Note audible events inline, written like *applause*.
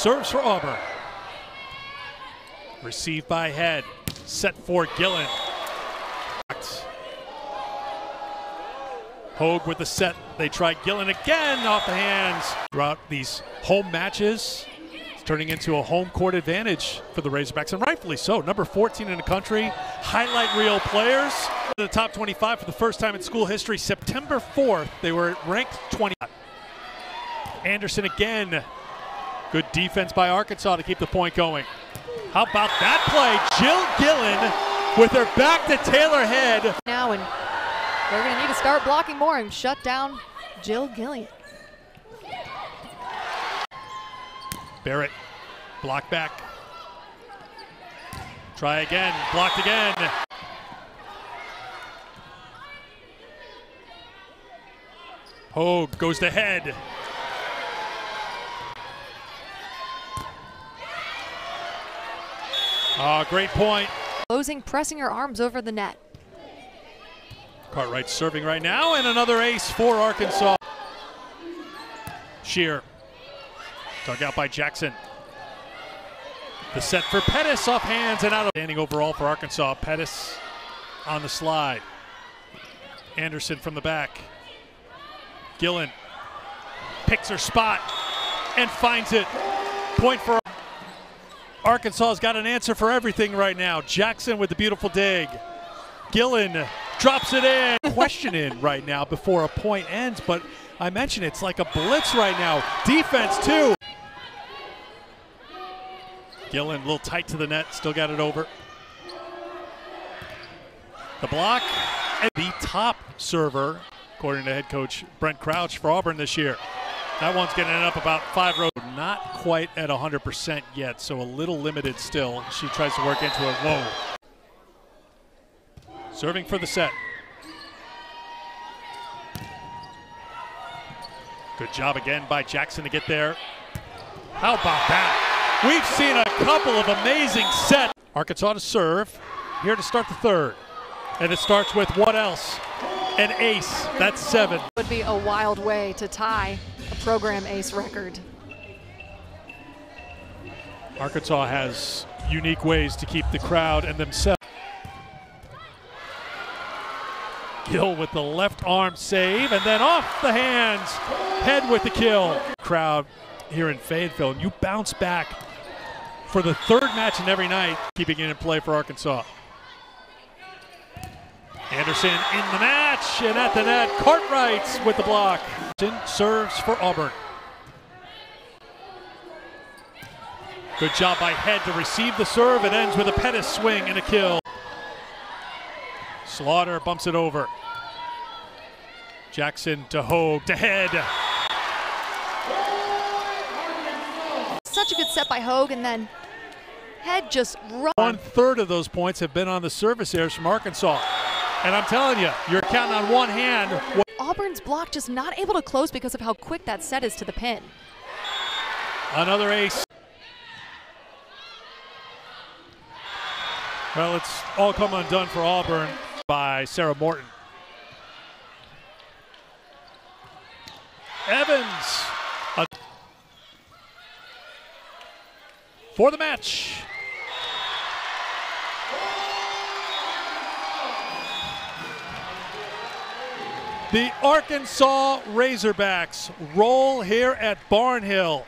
serves for Auburn. Received by Head. Set for Gillen. Hogue with the set. They try Gillen again off the hands. Throughout these home matches, it's turning into a home court advantage for the Razorbacks, and rightfully so. Number 14 in the country, highlight reel players. The top 25 for the first time in school history. September 4th, they were ranked 20. Anderson again. Good defense by Arkansas to keep the point going. How about that play? Jill Gillen with her back to Taylor Head. Now, and they're going to need to start blocking more and shut down Jill Gillian. Barrett, block back. Try again, blocked again. Hogue goes to Head. Ah, great point. Closing, pressing her arms over the net. Cartwright serving right now, and another ace for Arkansas. Shear. Dug out by Jackson. The set for Petties off hands and out of standing overall for Arkansas. Petties on the slide. Anderson from the back. Gillen picks her spot and finds it. Point for Arkansas's got an answer for everything right now. Jackson with the beautiful dig. Gillen drops it in. *laughs* Question in right now before a point ends, but I mentioned it's like a blitz right now. Defense too. Gillen a little tight to the net, still got it over. The block and the top server, according to head coach Brent Crouch for Auburn this year. That one's going to end up about five rows. Not quite at 100% yet, so a little limited still. She tries to work into it. Whoa. Serving for the set. Good job again by Jackson to get there. How about that? We've seen a couple of amazing sets. Arkansas to serve. Here to start the third. And it starts with what else? An ace. That's seven. Would be a wild way to tie a program ace record. Arkansas has unique ways to keep the crowd and themselves. Gill with the left arm save and then off the hands. Head with the kill. Crowd here in Fayetteville. And you bounce back for the third match in every night, keeping it in play for Arkansas. Anderson in the match and at the net. Cartwrights with the block. Serves for Auburn. Good job by Head to receive the serve. It ends with a Petties swing and a kill. Slaughter bumps it over. Jackson to Hogue to Head. Such a good set by Hogue, and then Head just run. One third of those points have been on the service errors from Arkansas. And I'm telling you, you're counting on one hand. Auburn's block just not able to close because of how quick that set is to the pin. Another ace. Well, it's all come undone for Auburn by Sarah Morton. Evans for the match. The Arkansas Razorbacks roll here at Barnhill.